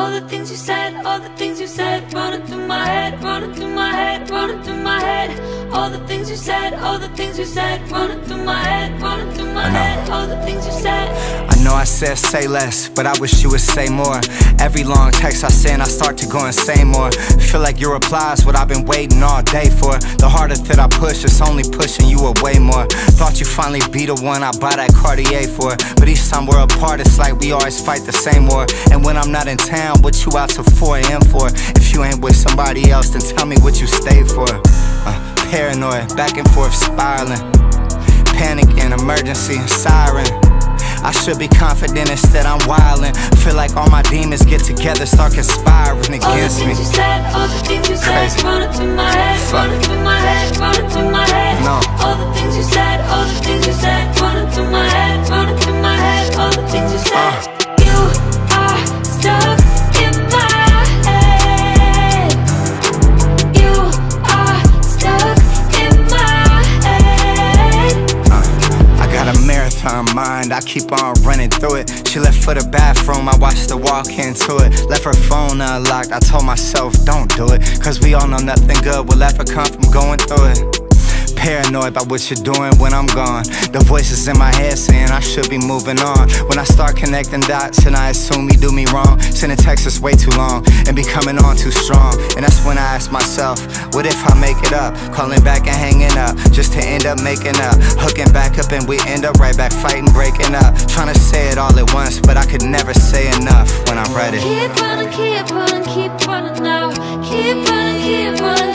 all the things you said, all the things you said, running through my head, running through my head, running through my head. All the things you said, all the things you said, running through my head, running through my head, I said say less, but I wish you would say more. Every long text I send, I start to go say more. Feel like your reply's what I've been waiting all day for. The harder that I push, it's only pushing you away more. Thought you finally be the one I buy that Cartier for. But each time we're apart, it's like we always fight the same war. And when I'm not in town, what you out till 4 a.m. for? If you ain't with somebody else, then tell me what you stay for. Uh, paranoid, back and forth spiraling. Panic and emergency, siren. I should be confident, instead I'm wildin'. Feel like all my demons get together, start conspiring against me All the things you said, all the things you said, Crazy. running through my head, Fuck. running through my head, running through my head. A mind, I keep on running through it. She left for the bathroom, I watched her walk into it. Left her phone unlocked, I told myself, don't do it. Cause we all know nothing good will ever come from going through it. Paranoid about what you're doing when I'm gone. The voices in my head saying I should be moving on. When I start connecting dots and I assume you do me wrong, sending texts is way too long and be coming on too strong. And that's when I ask myself, what if I make it up? Calling back and hanging up just to end up making up. Hooking back up and we end up right back fighting, breaking up. Trying to say it all at once, but I could never say enough when I read it. Keep running, keep running, keep running now. Keep running, keep running